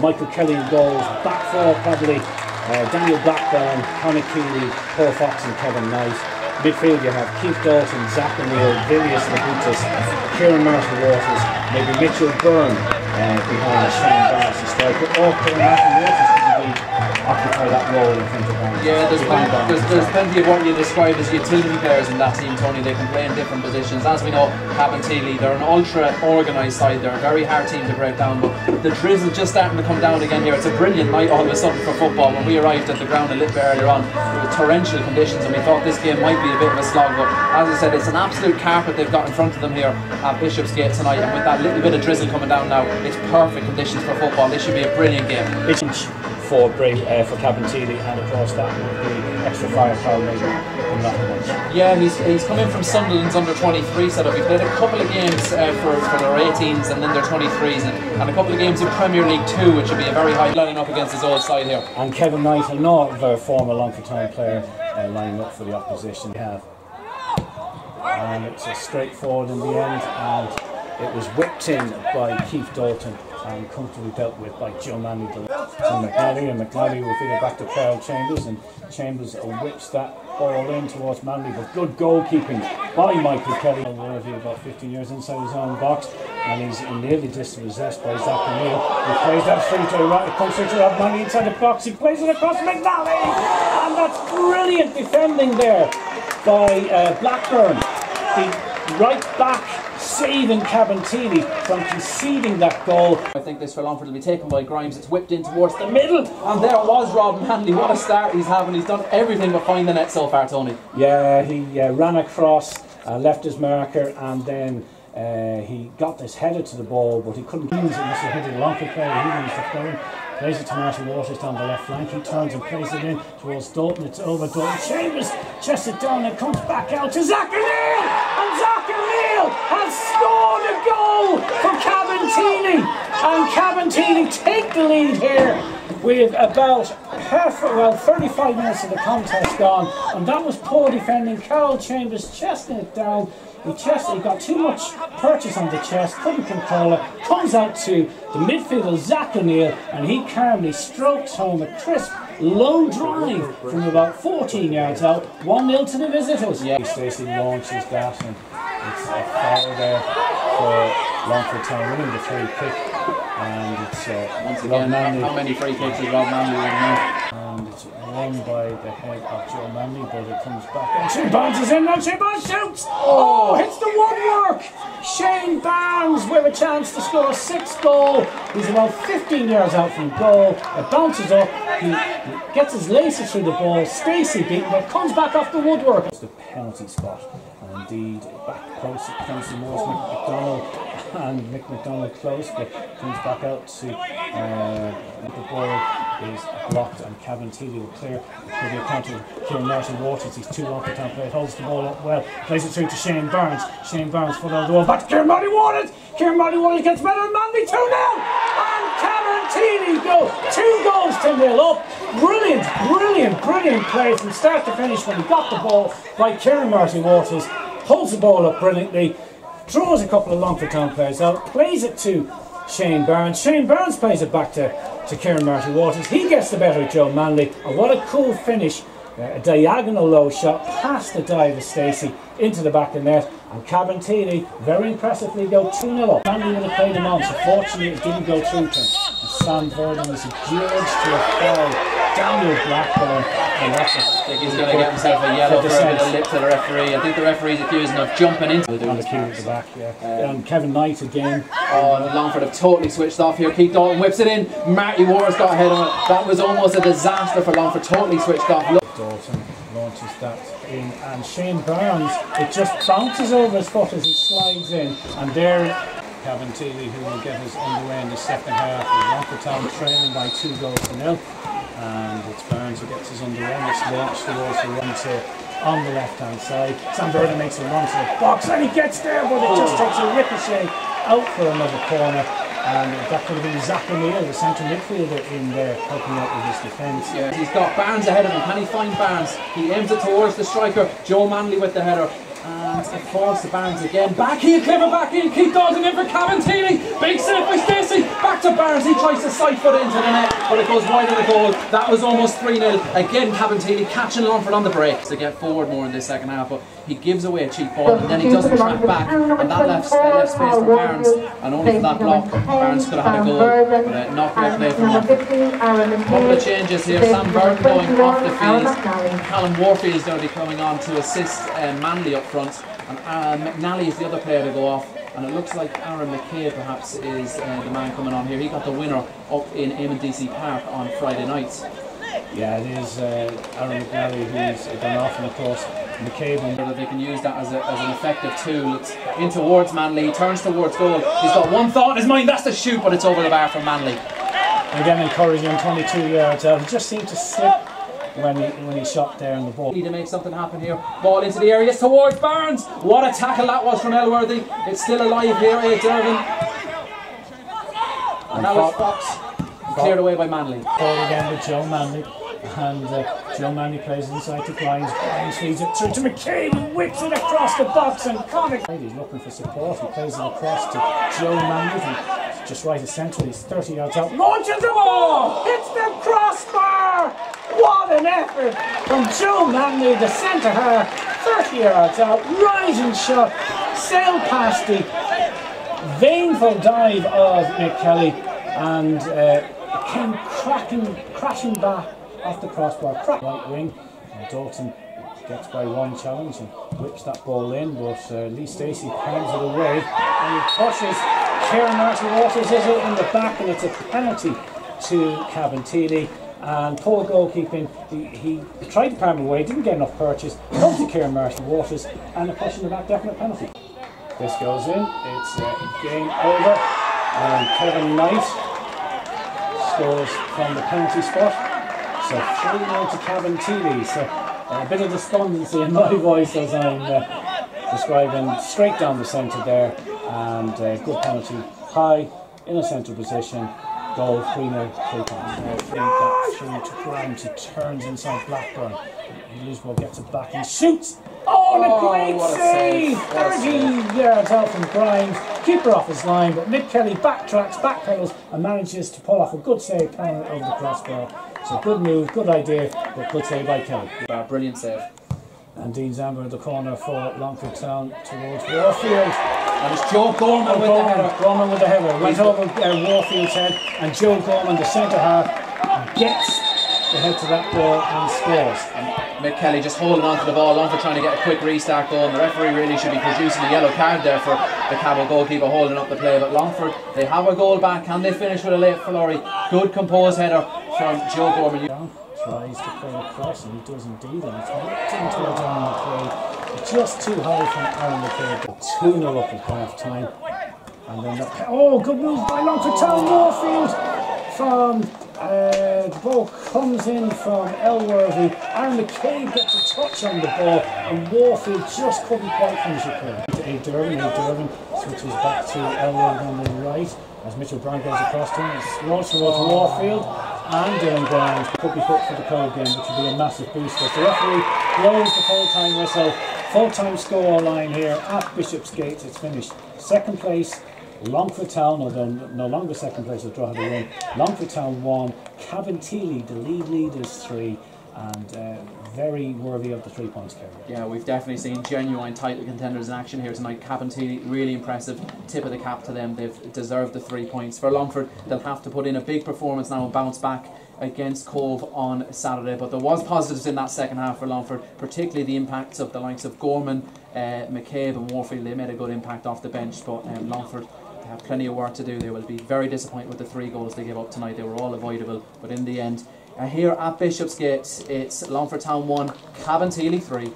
Michael Kelly in goals. Back four probably uh, Daniel Blackburn, Conor Keeley, Paul Fox and Kevin Knight. Midfield you have Keith Dalton, Zach O'Neill, Vilius Labutas, Kieran Marty Waters, maybe Mitchell Byrne uh, behind Shane Barnes, the striker, or Kieran Marty Waters role in front of Barnes. Yeah, there's, plenty, Barnes there's, there's plenty of what you describe as utility players in that team, Tony. They can play in different positions. As we know, Cabinteely, they're an ultra organised side. They're a very hard team to break down, but the drizzle just starting to come down again here. It's a brilliant night all of a sudden for football. When we arrived at the ground a little bit earlier on, there were torrential conditions, and we thought this game might be a bit of a slog. But as I said, it's an absolute carpet they've got in front of them here at Bishopsgate tonight, and with that little bit of drizzle coming down now, it's perfect conditions for football. This should be a brilliant game. It's for Bray, uh, for Cabinteely and of course that would be extra firepower maybe in that match. Yeah, he's, he's come in from Sunderland's under 23 setup. He played a couple of games uh, for, for their 18s and then their 23s, and, and a couple of games in Premier League 2, which would be a very high lining up against his old side here. And Kevin Knight, another former Town player, uh, lining up for the opposition. We have, and it's a straightforward in the end, and it was whipped in by Keith Dalton and comfortably dealt with by Joe Manley to McNally, and McNally will feed it back to Carol Chambers, and Chambers whips that ball in towards Manley, but good goalkeeping by Michael Kelly. Worthy about 15 years inside his own box, and he's nearly dispossessed by Zach O'Neill. He plays that free to right, comes through to Manley inside the box, he plays it across McNally, and that's brilliant defending there by uh, Blackburn. The right back saving Cabinteely from conceding that goal. I think this for Longford will be taken by Grimes. It's whipped in towards the middle, and there was Rob Manley. What a start he's having. He's done everything but find the net so far, Tony. Yeah, he uh, ran across, uh, left his marker, and then uh, he got this header to the ball, but he couldn't use it. Must have hit it long for player. He throw in. Plays it to Marty Waters down the left flank. He turns and plays it in towards Dalton. It's over Dalton. Chambers chests it down and comes back out to Zach O'Neill. And Zach O'Neill has scored a goal for Cabinteely. And Cabinteely take the lead here with about half, well, 35 minutes of the contest gone, and that was poor defending. Carol Chambers chesting it down. He chested, he got too much purchase on the chest, couldn't control it. Comes out to the midfielder Zach O'Neill, and he calmly strokes home a crisp, low drive from about 14 yards out. 1 0 to the visitors. Yeah, Stacey launches that, and it's a foul there for Longford Town winning the free kick. And it's uh, Once again, Manley. how many free kicks has Rob Manley won now? And it's won by the head of Joe Manley, but it comes back. And Shane Barnes is in and Shane Barnes shoots. Oh, hits the woodwork. Shane Barnes with a chance to score a sixth goal. He's about 15 yards out from goal. It bounces up. He gets his laces through the ball. Stacey beaten, but comes back off the woodwork. It's the penalty spot. And indeed, back close it comes to Morris McDonald and Mick McDonald close, but comes back out to uh, the ball is blocked and Cabinteely will clear. Could be a counter Kieran Marty Waters. He's too long for time play. Holds the ball up well. Plays it through to Shane Barnes. Shane Barnes foot on the wall. Back to Kieran Marty Waters. Kieran Marty Waters gets better than Manley 2 0. And Teely go two goals to nil up. Brilliant, brilliant, brilliant play from start to finish when he got the ball by Kieran Marty Waters. Holds the ball up brilliantly draws a couple of Longford Town players out, plays it to Shane Barnes. Shane Barnes plays it back to, to Kieran Marty Waters. He gets the better of Joe Manley. And what a cool finish. Uh, a diagonal low shot past the dive of Stacey into the back of the net. And Cabinteely very impressively go 2 0 up. Manley would have played him on, so fortunately it didn't go through to him. And Sam Verdon is adjudged to a foul. Daniel Blackburn. And I think he's going to get himself a yellow for a bit lip to the referee. I think the referee's accusing of jumping into the the at the back, yeah. and Kevin Knight again. Oh, Longford have totally switched off here. Keith Dalton whips it in. Marty Ward's got ahead on it. That was almost a disaster for Longford. Totally switched off. Look, Dalton launches that in, and Shane Barnes, it just bounces over his foot as he slides in, and there Cabinteely, who will get his underway in the second half, with Longford Town trailing by two goals to nil, and it's Barnes who gets his underway, and it's launched towards the run to on the left hand side. Sam makes a run to the box, and he gets there, but it just takes a ricochet out for another corner. And that could have been Zach O'Neill, the centre midfielder, in there helping out with his defence. yeah, he's got Barnes ahead of him. Can he find Barnes? He aims it towards the striker, Joe Manley with the header. And it falls to Barnes again. Back heel, clever back in. Keith Dalton in for Cabin Big save by Stacey. Back He tries to side foot into the net, but it goes wide of the goal. That was almost 3 0. Again, Cabinteely catching Longford on the break to get forward more in this second half, but he gives away a cheap ball and then he doesn't track back, and that left, uh, left space for Barnes. And only for that block, Barnes could have had a goal, but uh, not great play from him. Couple of changes here. Sam Verdon going off the field. Callum Warfield is going to be coming on to assist uh, Manley up front, and uh, McNally is the other player to go off and it looks like Aaron McCabe perhaps is uh, the man coming on here. He got the winner up in Eamonn Deacy Park on Friday night. Yeah, it is uh, Aaron McNally who's gone off, and of course McCabe. That they can use that as, a, as an effective tool. It's in towards Manley, turns towards goal. He's got one thought in his mind, that's the shoot, but it's over the bar for Manley. Again, encouraging 22 yards out. He just seemed to slip when he when he shot there in the ball. Need to make something happen here. Ball into the area, it's towards Barnes. What a tackle that was from Elworthy. It's still alive here, Aodh Dervin. And that was Fox. Cleared away by Manley. Ball again with Joe Manley. And uh, Joe Manley plays inside to Grimes. Grimes feeds it through to McCabe and whips it across the box. And Connick. He's looking for support. He plays it across to Joe Manley. Just right of centre. He's 30 yards out. Launches the ball! Hits the crossbar! What an effort from Joe Manley, the centre half, 30 yards out, rising shot, sailed past the vainful dive of Mick Kelly and uh, came cracking, crashing back off the crossbar, crack right wing. And Dalton gets by one challenge and whips that ball in, but uh, Lee Stacey pounds it away and he pushes Kieran Marty Waters is it in the back and it's a penalty to Cabinteely and poor goalkeeping, he, he tried to palm away, didn't get enough purchase, comes to Kieran Marty Waters, and a push in the back, definite penalty. This goes in, it's uh, game over, and Kevin Knight scores from the penalty spot. So 3 0 to Cabinteely. So uh, a bit of despondency in my voice as I'm uh, describing straight down the centre there, and uh, good penalty, high in a centre position goal, 3 0 three points. Feed that through to Grimes, who turns inside Blackburn. Lisboa gets it back and shoots. Oh, and a Oh, great a save! save. What a 30 save. yards out from Grimes. Keeper off his line, but Mick Kelly backtracks, backpedals, and manages to pull off a good save panel over the crossbar. So good move, good idea, but good save by Kelly. Uh, brilliant save. And Dean Zamber in the corner for Longford Town towards Warfield. And it's Joe Gorman with the header. Gorman with the header. Went over uh, Warfield's head, and Joe Gorman, the centre half, gets the head to that ball and scores. And Mick Kelly just holding on to the ball, on for trying to get a quick restart goal. And the referee really should be producing a yellow card there for the Cabell goalkeeper holding up the play. But Longford, they have a goal back. Can they finish with a late flurry? Good composed header Joe Gorman. Tries to play across, and he does indeed, and it's knocked into a down McCabe. Just too high from Aaron McCabe. 2 0 up at half time. And then the, oh, good move by Longford Town Warfield from uh, the ball comes in from Elworthy. Aaron McCabe gets a touch on the ball, and Warfield just couldn't quite finish it clear. A. Durban, A. Switches back to Elworthy on the right as Mitchell Brown goes across to him. It's launched towards Warfield and Dylan Grimes. Could be put for the cold game, which would be a massive booster. The referee blows the full time whistle. Full time score line here at Bishopsgate. It's finished. Second place. Longford Town, although no longer second place, a draw had a win. Longford Town won. Cabinteely, the league leaders, three, and uh, very worthy of the three points carried. Yeah, we've definitely seen genuine title contenders in action here tonight. Cabinteely, really impressive. Tip of the cap to them. They've deserved the three points. For Longford, they'll have to put in a big performance now and bounce back against Cobh on Saturday. But there was positives in that second half for Longford, particularly the impacts of the likes of Gorman, uh, McCabe, and Warfield. They made a good impact off the bench, but um, Longford. Have plenty of work to do. They will be very disappointed with the three goals they gave up tonight. They were all avoidable, but in the end, here at Bishopsgate, it's Longford Town 1, Cabinteely 3.